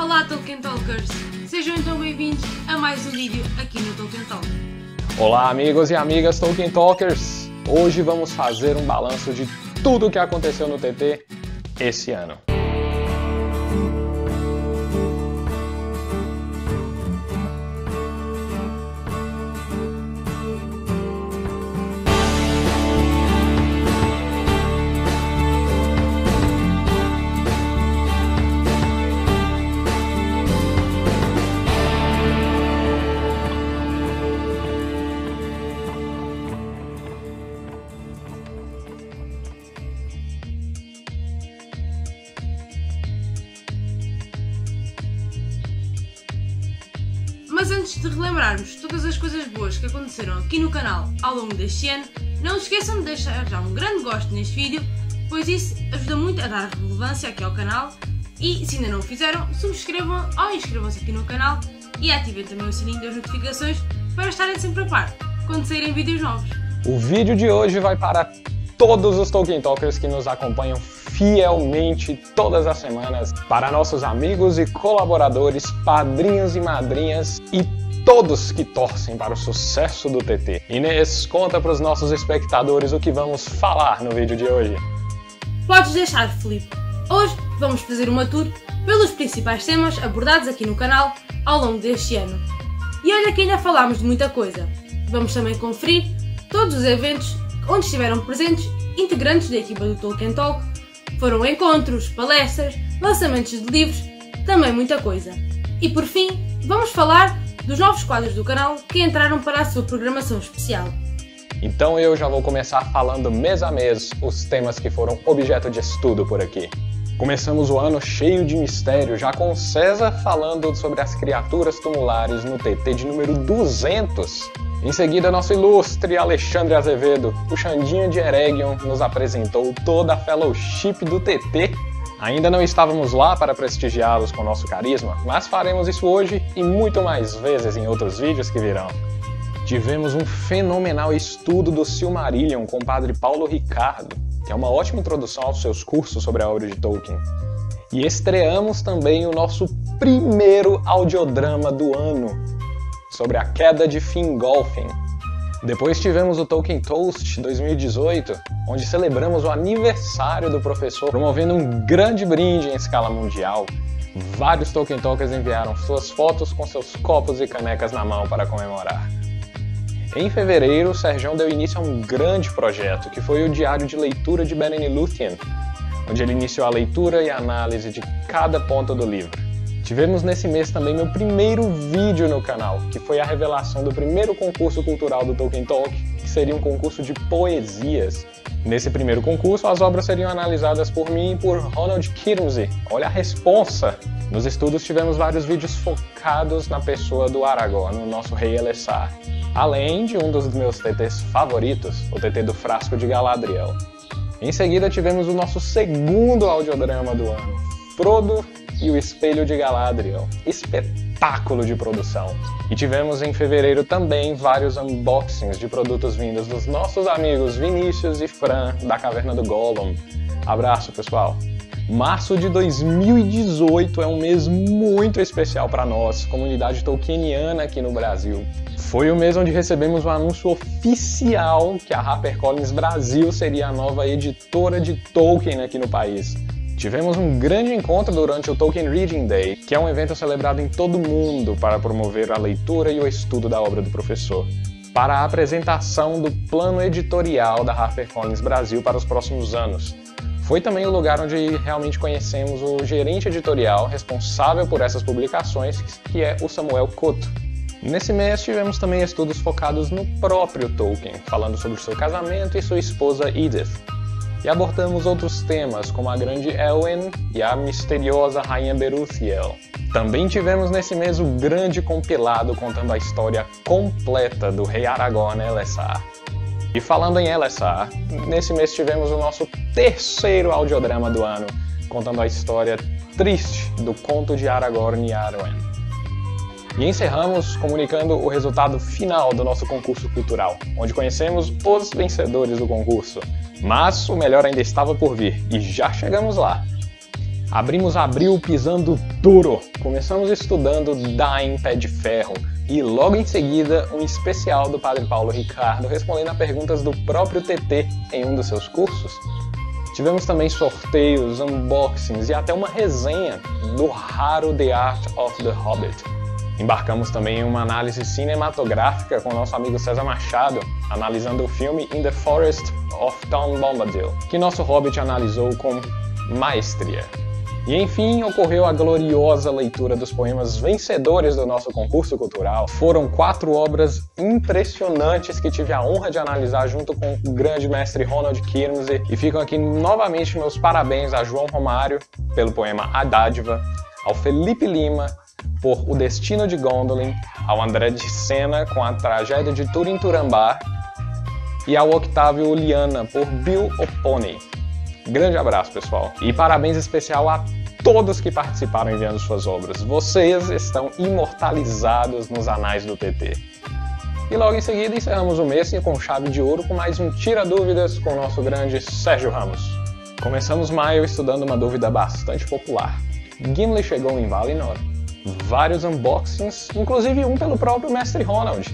Olá Tolkien Talkers! Sejam então bem-vindos a mais um vídeo aqui no Tolkien Talk. Olá amigos e amigas Tolkien Talkers! Hoje vamos fazer um balanço de tudo o que aconteceu no TT esse ano. Relembrarmos todas as coisas boas que aconteceram aqui no canal ao longo deste ano, não se esqueçam de deixar já um grande gosto neste vídeo, pois isso ajuda muito a dar relevância aqui ao canal e se ainda não o fizeram, subscrevam ou inscrevam-se aqui no canal e ativem também o sininho das notificações para estarem sempre a par quando saírem vídeos novos. O vídeo de hoje vai para todos os Tolkien Talkers que nos acompanham fielmente todas as semanas, para nossos amigos e colaboradores, padrinhos e madrinhas e todos que torcem para o sucesso do TT. Inês, conta para os nossos espectadores o que vamos falar no vídeo de hoje. Podes deixar, Felipe. Hoje vamos fazer uma tour pelos principais temas abordados aqui no canal ao longo deste ano. E olha que ainda falámos de muita coisa. Vamos também conferir todos os eventos onde estiveram presentes integrantes da equipa do Tolkien Talk. Foram encontros, palestras, lançamentos de livros, também muita coisa. E por fim, vamos falar dos novos quadros do canal que entraram para a sua programação especial. Então eu já vou começar falando mês a mês os temas que foram objeto de estudo por aqui. Começamos o ano cheio de mistério, já com César falando sobre as criaturas tumulares no TT de número 200. Em seguida, nosso ilustre Alexandre Azevedo, o Xandinho de Eregion, nos apresentou toda a fellowship do TT. Ainda não estávamos lá para prestigiá-los com nosso carisma, mas faremos isso hoje e muito mais vezes em outros vídeos que virão. Tivemos um fenomenal estudo do Silmarillion com o padre Paulo Ricardo, que é uma ótima introdução aos seus cursos sobre a obra de Tolkien. E estreamos também o nosso primeiro audiodrama do ano, sobre a queda de Fingolfin. Depois tivemos o Tolkien Toast 2018, onde celebramos o aniversário do professor, promovendo um grande brinde em escala mundial. Vários Tolkien Talkers enviaram suas fotos com seus copos e canecas na mão para comemorar. Em fevereiro, Serjão deu início a um grande projeto, que foi o Diário de Leitura de Beren Lúthien, onde ele iniciou a leitura e análise de cada ponto do livro. Tivemos nesse mês também meu primeiro vídeo no canal, que foi a revelação do primeiro concurso cultural do Tolkien Talk, que seria um concurso de poesias. Nesse primeiro concurso, as obras seriam analisadas por mim e por Ronald Kirmsey. Olha a responsa! Nos estudos tivemos vários vídeos focados na pessoa do Aragorn, o nosso rei Elessar. Além de um dos meus TTs favoritos, o TT do Frasco de Galadriel. Em seguida tivemos o nosso segundo audiodrama do ano, Frodo e o Espelho de Galadriel. Espetáculo de produção! E tivemos em fevereiro também vários unboxings de produtos vindos dos nossos amigos Vinícius e Fran da Caverna do Gollum. Abraço, pessoal! Março de 2018 é um mês muito especial para nós, comunidade tolkieniana aqui no Brasil. Foi o mês onde recebemos o anúncio oficial que a HarperCollins Brasil seria a nova editora de Tolkien aqui no país. Tivemos um grande encontro durante o Tolkien Reading Day, que é um evento celebrado em todo o mundo para promover a leitura e o estudo da obra do professor, para a apresentação do plano editorial da HarperCollins Brasil para os próximos anos. Foi também o lugar onde realmente conhecemos o gerente editorial responsável por essas publicações, que é o Samuel Couto. Nesse mês tivemos também estudos focados no próprio Tolkien, falando sobre seu casamento e sua esposa Edith. E abordamos outros temas, como a grande Elwen e a misteriosa rainha Beruthiel. Também tivemos nesse mês o grande compilado contando a história completa do rei Aragorn Elessar. E falando em Elessar, nesse mês tivemos o nosso terceiro audiodrama do ano, contando a história triste do conto de Aragorn e Arwen. E encerramos comunicando o resultado final do nosso concurso cultural, onde conhecemos os vencedores do concurso. Mas o melhor ainda estava por vir, e já chegamos lá. Abrimos abril pisando duro. Começamos estudando Dying Pé de Ferro e logo em seguida um especial do Padre Paulo Ricardo respondendo a perguntas do próprio TT em um dos seus cursos. Tivemos também sorteios, unboxings e até uma resenha do raro The Art of the Hobbit. Embarcamos também em uma análise cinematográfica com nosso amigo César Machado, analisando o filme In the Forest of Tom Bombadil, que nosso Hobbit analisou com maestria. E enfim, ocorreu a gloriosa leitura dos poemas vencedores do nosso concurso cultural. Foram quatro obras impressionantes que tive a honra de analisar junto com o grande mestre Ronald Kirmsey. E ficam aqui novamente meus parabéns a João Romário pelo poema A Dádiva, ao Felipe Lima por O Destino de Gondolin, ao André de Sena com a tragédia de Turim Turambá e ao Octávio Uliana por Bill O'Pony. Grande abraço, pessoal. E parabéns especial a todos que participaram enviando suas obras. Vocês estão imortalizados nos anais do TT. E logo em seguida encerramos o mês com chave de ouro com mais um Tira Dúvidas com o nosso grande Sérgio Ramos. Começamos maio estudando uma dúvida bastante popular. Gimli chegou em Valinor. Vários unboxings, inclusive um pelo próprio Mestre Ronald.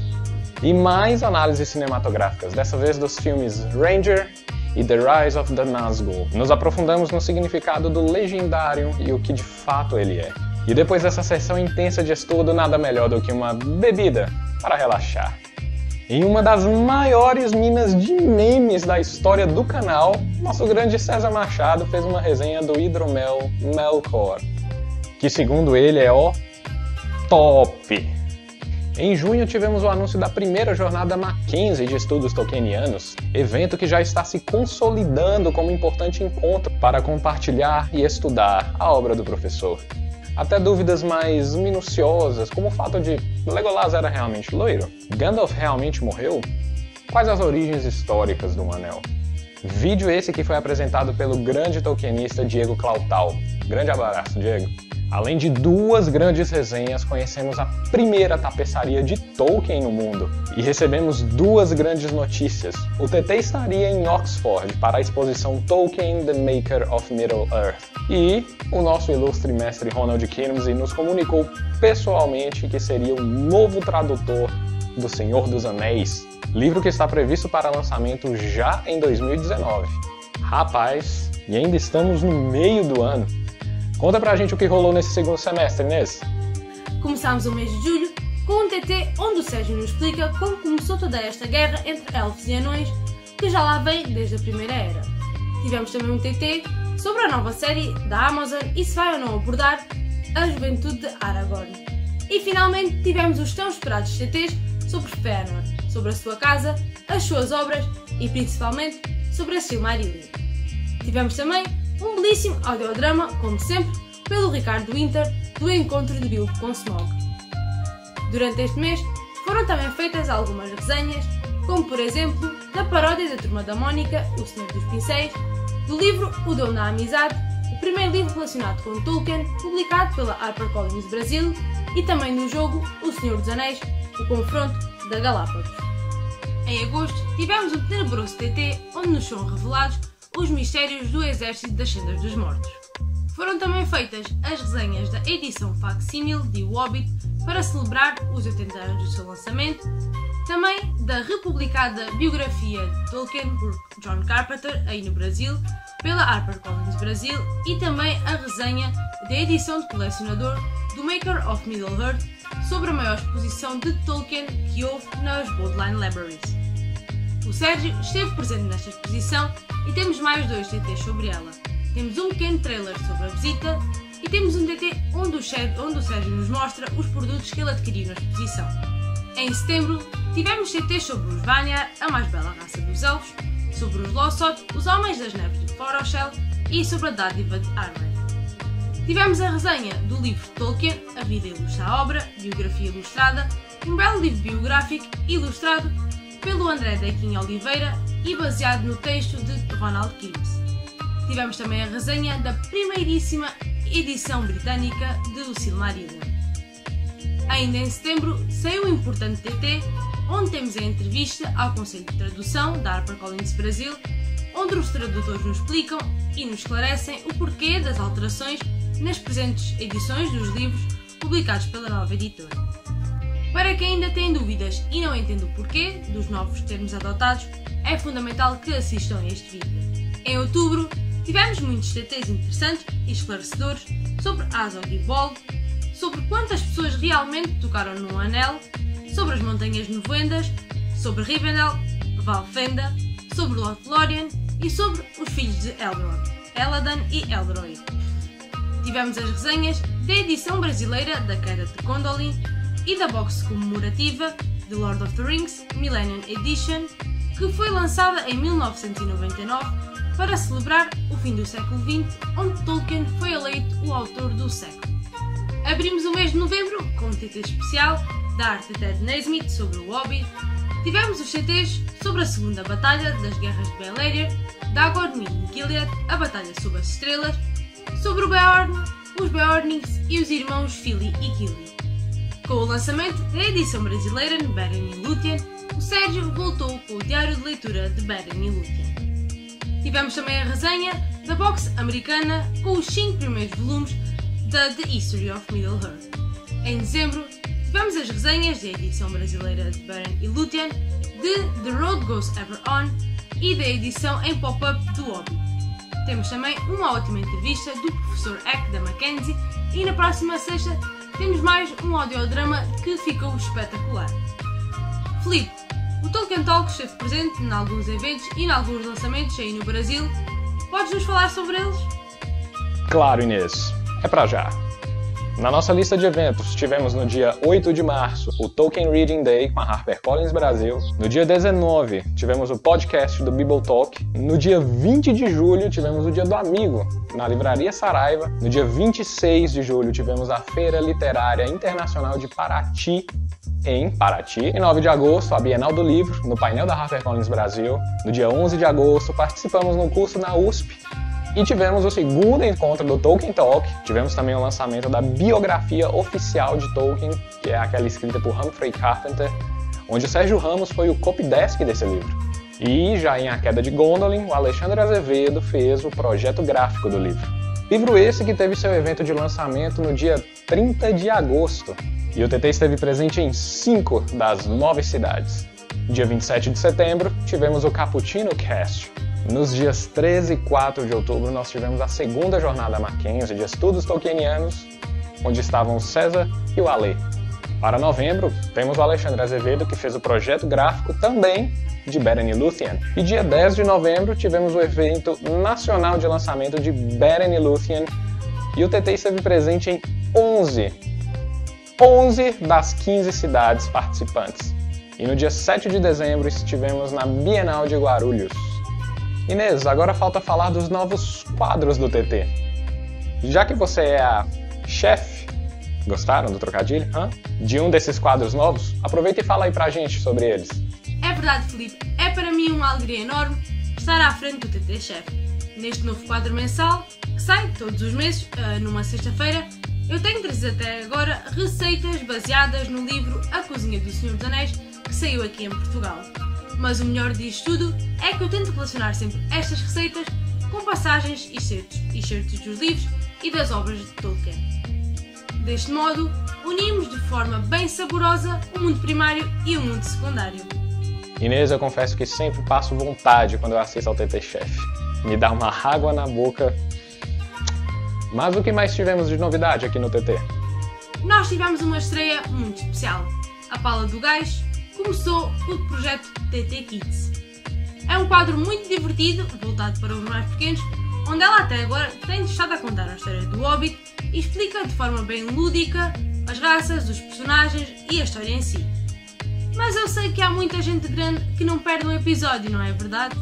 E mais análises cinematográficas, dessa vez dos filmes Ranger e The Rise of the Nazgul. Nos aprofundamos no significado do legendário e o que de fato ele é. E depois dessa sessão intensa de estudo, nada melhor do que uma bebida para relaxar. Em uma das maiores minas de memes da história do canal, nosso grande César Machado fez uma resenha do hidromel Melkor, que segundo ele é o top. Em junho tivemos o anúncio da primeira jornada Mackenzie de estudos tolkienianos, evento que já está se consolidando como importante encontro para compartilhar e estudar a obra do professor. Até dúvidas mais minuciosas, como o fato de Legolas era realmente loiro? Gandalf realmente morreu? Quais as origens históricas do Anel? Vídeo esse que foi apresentado pelo grande tolkienista Diego Clautal. Grande abraço, Diego. Além de duas grandes resenhas, conhecemos a primeira tapeçaria de Tolkien no mundo e recebemos duas grandes notícias. O TT estaria em Oxford para a exposição Tolkien The Maker of Middle-earth e o nosso ilustre mestre Ronald Kirmsey nos comunicou pessoalmente que seria o novo tradutor do Senhor dos Anéis, livro que está previsto para lançamento já em 2019. Rapaz, e ainda estamos no meio do ano. Conta pra gente o que rolou nesse segundo semestre, Inês. Começámos o mês de julho com um TT onde o Sérgio nos explica como começou toda esta guerra entre elfos e anões, que já lá vem desde a Primeira Era. Tivemos também um TT sobre a nova série da Amazon e se vai ou não abordar a juventude de Aragorn. E finalmente tivemos os tão esperados TTs sobre Fëanor, sobre a sua casa, as suas obras e principalmente sobre a Silmarillion. Tivemos também um belíssimo audiodrama, como sempre, pelo Ricardo Winter, do encontro de Bilbo com Smog. Durante este mês foram também feitas algumas resenhas, como por exemplo da paródia da Turma da Mónica, O Senhor dos Pincéis, do livro O Dom da Amizade, o primeiro livro relacionado com Tolkien, publicado pela HarperCollins Brasil, e também do jogo O Senhor dos Anéis, o confronto da Galápagos. Em agosto, tivemos um tenebroso TT onde nos são revelados os Mistérios do Exército das Sendas dos Mortos. Foram também feitas as resenhas da edição facsímil de O Hobbit para celebrar os 80 anos do seu lançamento, também da republicada biografia de Tolkien por John Carpenter, aí no Brasil, pela HarperCollins Brasil, e também a resenha da edição de colecionador do Maker of Middle-earth sobre a maior exposição de Tolkien que houve nas Bodleian Libraries. O Sérgio esteve presente nesta exposição e temos mais dois TTs sobre ela. Temos um pequeno trailer sobre a visita e temos um TT onde o, Sérgio, onde o Sérgio nos mostra os produtos que ele adquiriu na exposição. Em setembro, tivemos TTs sobre os Vanyar, a mais bela raça dos elfos, sobre os Lossot, os Homens das Neves de Foroshel e sobre a dádiva de Arwen. Tivemos a resenha do livro Tolkien, A Vida Ilustra a Obra, Biografia Ilustrada, um belo livro biográfico ilustrado pelo André Dequim Oliveira e baseado no texto de Ronald Gibbs. Tivemos também a resenha da primeiríssima edição britânica de O Silmarillion. Ainda em setembro saiu o importante TT, onde temos a entrevista ao Conselho de Tradução da HarperCollins Brasil onde os tradutores nos explicam e nos esclarecem o porquê das alterações nas presentes edições dos livros publicados pela nova editora. Para quem ainda tem dúvidas e não entende o porquê dos novos termos adotados, é fundamental que assistam a este vídeo. Em outubro, tivemos muitos TTs interessantes e esclarecedores sobre Azog e Ball, sobre quantas pessoas realmente tocaram no anel, sobre as montanhas novendas, sobre Rivendell, Valfenda, sobre Lothlórien e sobre os filhos de Elrond, Eladan e Elroy. Tivemos as resenhas da edição brasileira da Queda de Gondolin e da box comemorativa de Lord of the Rings Millennium Edition, que foi lançada em 1999 para celebrar o fim do século XX, onde Tolkien foi eleito o autor do século. Abrimos o mês de novembro com um TT especial da arte de Ted Naismith sobre o Hobbit. Tivemos os CTs sobre a Segunda Batalha das Guerras de Beleriand, Dagor, Min e Gilead, a Batalha sobre as Estrelas, sobre o Beorn, os Beornings e os irmãos Fili e Kili. Com o lançamento da edição brasileira de Beren e Lúthien, o Sérgio voltou com o diário de leitura de Beren e Lúthien. Tivemos também a resenha da box americana com os 5 primeiros volumes da The History of Middle-earth. Em dezembro, tivemos as resenhas da edição brasileira de Beren e Lúthien, de The Road Goes Ever On e da edição em pop-up do Hobby. Temos também uma ótima entrevista do professor Eck da Mackenzie e na próxima sexta temos mais um audiodrama que ficou espetacular. Felipe, o Tolkien Talk esteve presente em alguns eventos e em alguns lançamentos aí no Brasil. Podes nos falar sobre eles? Claro, Inês. É pra já. Na nossa lista de eventos, tivemos no dia 8 de março o Tolkien Reading Day com a HarperCollins Brasil. No dia 19, tivemos o podcast do Bible Talk. No dia 20 de julho, tivemos o Dia do Amigo na Livraria Saraiva. No dia 26 de julho, tivemos a Feira Literária Internacional de Paraty, em Paraty. Em 9 de agosto, a Bienal do Livro, no painel da HarperCollins Brasil. No dia 11 de agosto, participamos num curso na USP e tivemos o segundo encontro do Tolkien Talk. Tivemos também o lançamento da biografia oficial de Tolkien, que é aquela escrita por Humphrey Carpenter, onde o Sérgio Ramos foi o copydesk desse livro. E já em A Queda de Gondolin, o Alexandre Azevedo fez o projeto gráfico do livro. Livro esse que teve seu evento de lançamento no dia 30 de agosto. E o TT esteve presente em cinco das nove cidades. Dia 27 de setembro, tivemos o Cappuccino Cast, nos dias 13 e 4 de outubro, nós tivemos a segunda jornada Mackenzie de estudos tolkienianos, onde estavam o César e o Ale. Para novembro, temos o Alexandre Azevedo, que fez o projeto gráfico também de Beren Luthien. E dia 10 de novembro, tivemos o evento nacional de lançamento de Beren Luthien, e o TT esteve presente em 11, 11 das 15 cidades participantes. E no dia 7 de dezembro estivemos na Bienal de Guarulhos. Inês, agora falta falar dos novos quadros do TT. Já que você é a chefe, gostaram do trocadilho? Hã? De um desses quadros novos, aproveita e fala aí pra gente sobre eles. É verdade, Felipe. É para mim uma alegria enorme estar à frente do TT Chef. Neste novo quadro mensal, que sai todos os meses, uh, numa sexta-feira, eu tenho trazido até agora receitas baseadas no livro A Cozinha do Senhor dos Anéis, que saiu aqui em Portugal. Mas o melhor disto tudo é que eu tento relacionar sempre estas receitas com passagens e certos, e certos dos livros e das obras de Tolkien. Deste modo, unimos de forma bem saborosa o mundo primário e o mundo secundário. Inês, eu confesso que sempre passo vontade quando eu assisto ao TT Chef. Me dá uma água na boca. Mas o que mais tivemos de novidade aqui no TT? Nós tivemos uma estreia muito especial. A Pala do Gás começou o projeto TT Kids. É um quadro muito divertido, voltado para os mais pequenos, onde ela até agora tem estado a contar a história do Hobbit e explica de forma bem lúdica as raças, os personagens e a história em si. Mas eu sei que há muita gente grande que não perde um episódio, não é verdade?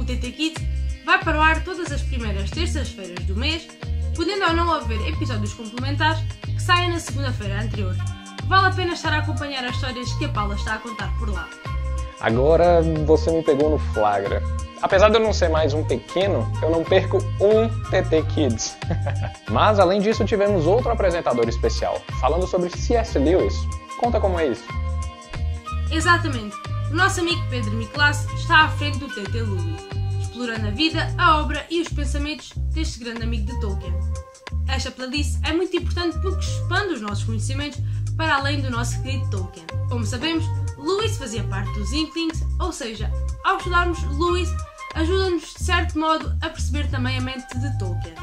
O TT Kids vai para o ar todas as primeiras terças-feiras do mês, podendo ou não haver episódios complementares que saem na segunda-feira anterior vale a pena estar a acompanhar as histórias que a Paula está a contar por lá. Agora você me pegou no flagra. Apesar de eu não ser mais um pequeno, eu não perco um TT Kids. Mas além disso, tivemos outro apresentador especial, falando sobre C.S. Lewis. Conta como é isso. Exatamente. O nosso amigo Pedro Miklas está à frente do TT Lewis, explorando a vida, a obra e os pensamentos deste grande amigo de Tolkien. Esta playlist é muito importante porque expande os nossos conhecimentos para além do nosso querido Tolkien. Como sabemos, Lewis fazia parte dos Inklings, ou seja, ao estudarmos Lewis, ajuda-nos de certo modo a perceber também a mente de Tolkien.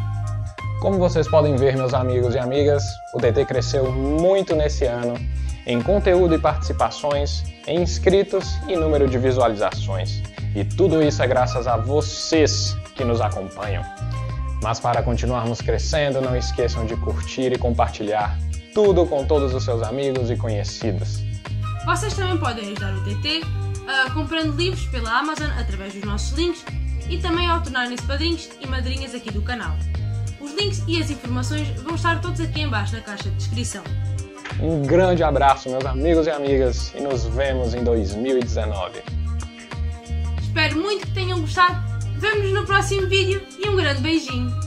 Como vocês podem ver, meus amigos e amigas, o TT cresceu muito nesse ano em conteúdo e participações, em inscritos e número de visualizações. E tudo isso é graças a vocês que nos acompanham. Mas para continuarmos crescendo, não esqueçam de curtir e compartilhar tudo com todos os seus amigos e conhecidos. Vocês também podem ajudar o TT uh, ah, comprando livros pela Amazon através dos nossos links e também ao tornarem-se padrinhos e madrinhas aqui do canal. Os links e as informações vão estar todos aqui embaixo na caixa de descrição. Um grande abraço, meus amigos e amigas, e nos vemos em 2019. Espero muito que tenham gostado. Vemo-nos no próximo vídeo e um grande beijinho.